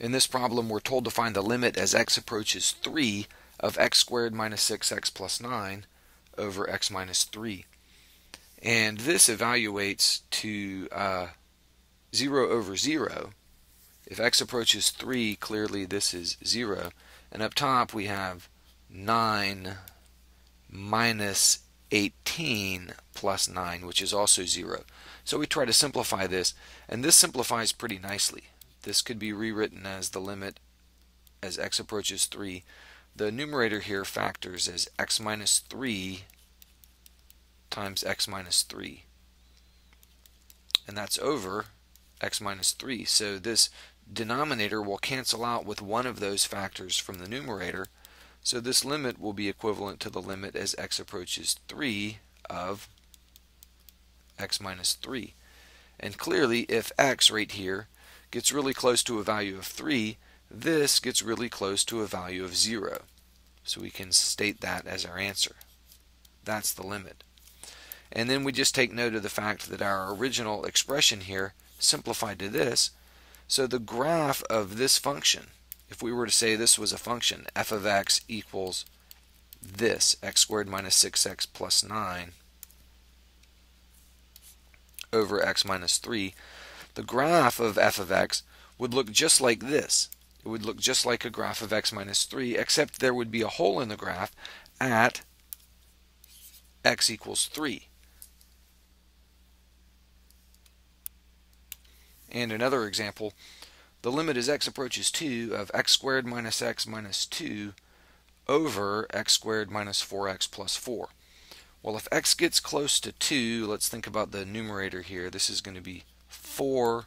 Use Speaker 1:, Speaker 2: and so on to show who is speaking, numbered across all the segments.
Speaker 1: In this problem, we're told to find the limit as x approaches 3 of x squared minus 6x plus 9 over x minus 3. And this evaluates to uh, 0 over 0. If x approaches 3, clearly this is 0. And up top we have 9 minus 18 plus 9, which is also 0. So we try to simplify this, and this simplifies pretty nicely. This could be rewritten as the limit as x approaches 3. The numerator here factors as x minus 3 times x minus 3. And that's over x minus 3. So this denominator will cancel out with one of those factors from the numerator. So this limit will be equivalent to the limit as x approaches 3 of x minus 3. And clearly, if x right here gets really close to a value of 3, this gets really close to a value of 0. So we can state that as our answer. That's the limit. And then we just take note of the fact that our original expression here simplified to this. So the graph of this function, if we were to say this was a function, f of x equals this, x squared minus 6x plus 9 over x minus 3, the graph of f of x would look just like this. It would look just like a graph of x minus 3, except there would be a hole in the graph at x equals 3. And another example, the limit as x approaches 2 of x squared minus x minus 2 over x squared minus 4x plus 4. Well, if x gets close to 2, let's think about the numerator here. This is going to be 4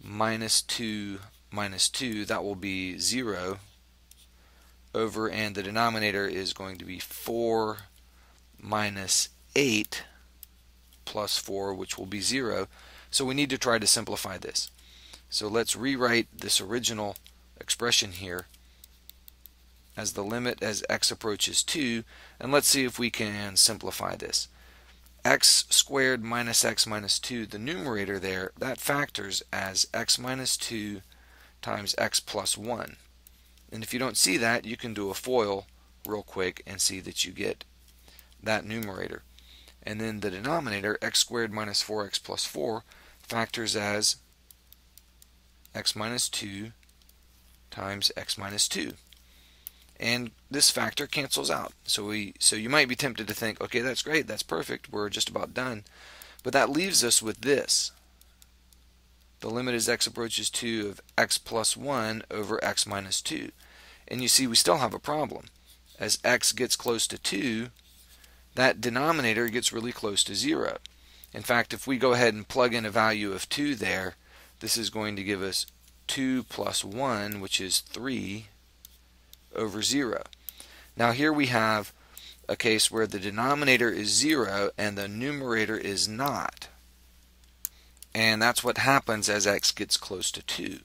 Speaker 1: minus 2 minus 2, that will be 0 over, and the denominator is going to be 4 minus 8 plus 4, which will be 0. So we need to try to simplify this. So let's rewrite this original expression here as the limit as x approaches 2, and let's see if we can simplify this x squared minus x minus 2, the numerator there, that factors as x minus 2 times x plus 1. And if you don't see that, you can do a FOIL real quick and see that you get that numerator. And then the denominator, x squared minus 4x plus 4, factors as x minus 2 times x minus 2 and this factor cancels out. So we so you might be tempted to think, okay, that's great, that's perfect, we're just about done. But that leaves us with this. The limit as x approaches 2 of x plus 1 over x minus 2. And you see we still have a problem. As x gets close to 2, that denominator gets really close to 0. In fact, if we go ahead and plug in a value of 2 there, this is going to give us 2 plus 1, which is 3, over 0. Now here we have a case where the denominator is 0 and the numerator is not. And that's what happens as x gets close to 2.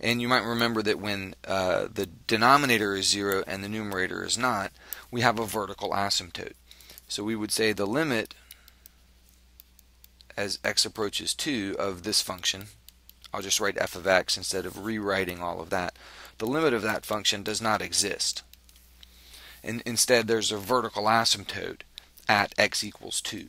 Speaker 1: And you might remember that when uh, the denominator is 0 and the numerator is not, we have a vertical asymptote. So we would say the limit as x approaches 2 of this function, I'll just write f of x instead of rewriting all of that, the limit of that function does not exist. And instead, there's a vertical asymptote at x equals 2.